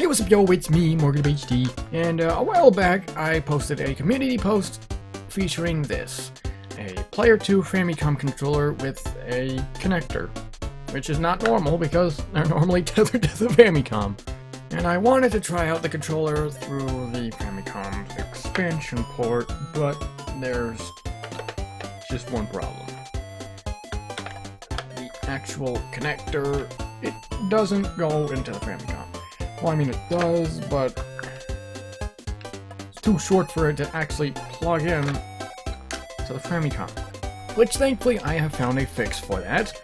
Hey, what's up, yo? It's me, Morgan HD, and uh, a while back I posted a community post featuring this a Player 2 Famicom controller with a connector, which is not normal because they're normally tethered to the Famicom. And I wanted to try out the controller through the Famicom's expansion port, but there's just one problem. The actual connector, it doesn't go into the Famicom. Well, I mean, it does, but it's too short for it to actually plug in to the Famicom. Which, thankfully, I have found a fix for that.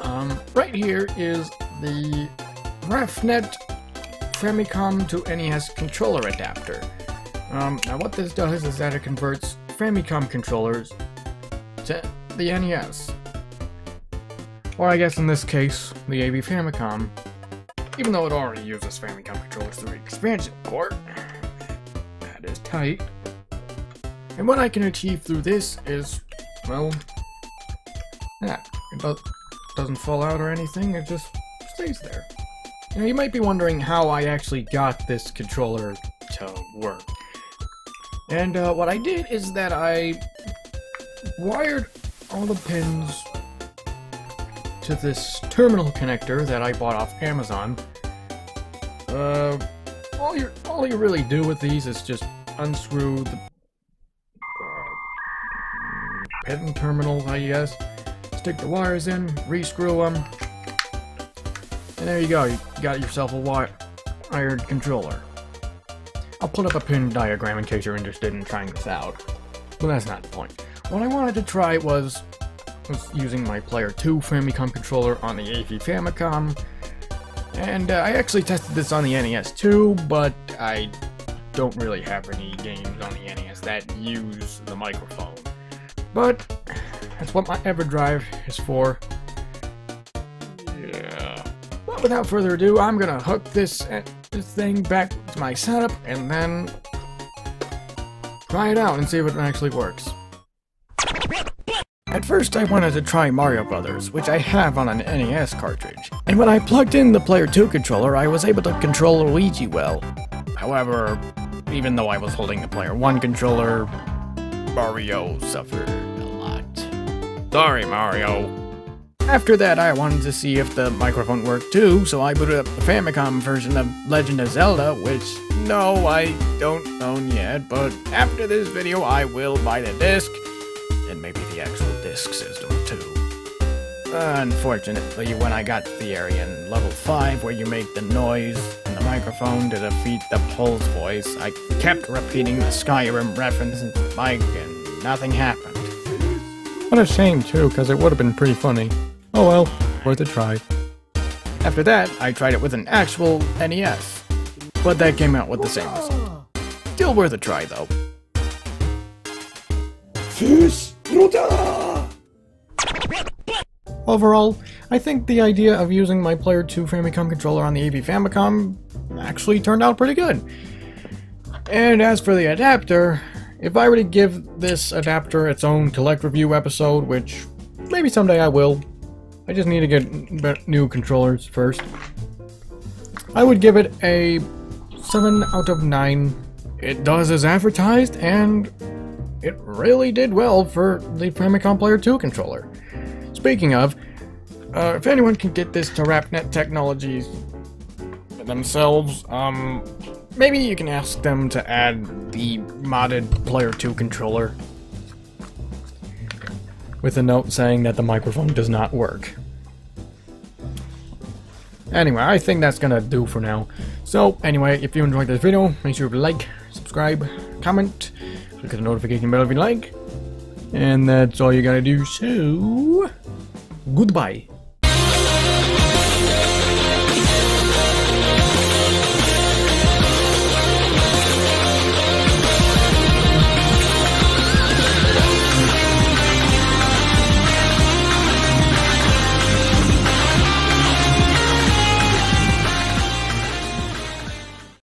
Um, right here is the Raphnet Famicom to NES controller adapter. Um, now, what this does is that it converts Famicom controllers to the NES. Or I guess in this case, the AV Famicom even though it already uses Famicom controllers through the expansion port. That is tight. And what I can achieve through this is, well, yeah, it does, doesn't fall out or anything, it just stays there. Now you might be wondering how I actually got this controller to work. And uh, what I did is that I wired all the pins to this terminal connector that I bought off Amazon. Uh, all you all you really do with these is just unscrew the uh, pin terminal, I guess. Stick the wires in, rescrew them, and there you go. You got yourself a wired controller. I'll put up a pin diagram in case you're interested in trying this out. But that's not the point. What I wanted to try was was using my Player 2 Famicom controller on the AV Famicom, and uh, I actually tested this on the NES too, but I don't really have any games on the NES that use the microphone. But that's what my EverDrive is for. Yeah. But without further ado, I'm gonna hook this, uh, this thing back to my setup and then try it out and see if it actually works. At first I wanted to try Mario Brothers, which I have on an NES cartridge, and when I plugged in the Player 2 controller I was able to control Luigi well. However, even though I was holding the Player 1 controller, Mario suffered a lot. Sorry Mario. After that I wanted to see if the microphone worked too, so I booted up the Famicom version of Legend of Zelda, which no, I don't own yet, but after this video I will buy the disc, and maybe the actual disk system too. Unfortunately, when I got to the area in level 5 where you make the noise in the microphone to defeat the Pols Voice, I kept repeating the Skyrim reference in the mic and nothing happened. What a shame too, because it would have been pretty funny. Oh well, worth a try. After that, I tried it with an actual NES, but that came out with the same result. Still worth a try though. Fish Overall, I think the idea of using my Player 2 Famicom controller on the AV Famicom actually turned out pretty good. And as for the adapter, if I were to give this adapter its own collect review episode, which maybe someday I will, I just need to get new controllers first, I would give it a 7 out of 9. It does as advertised, and it really did well for the Famicom Player 2 controller. Speaking of, uh, if anyone can get this to Raphnet Technologies themselves, um, maybe you can ask them to add the modded Player 2 controller with a note saying that the microphone does not work. Anyway, I think that's gonna do for now. So, anyway, if you enjoyed this video, make sure to like, subscribe, comment, click the notification bell if you like. And that's all you gotta do, so... Goodbye.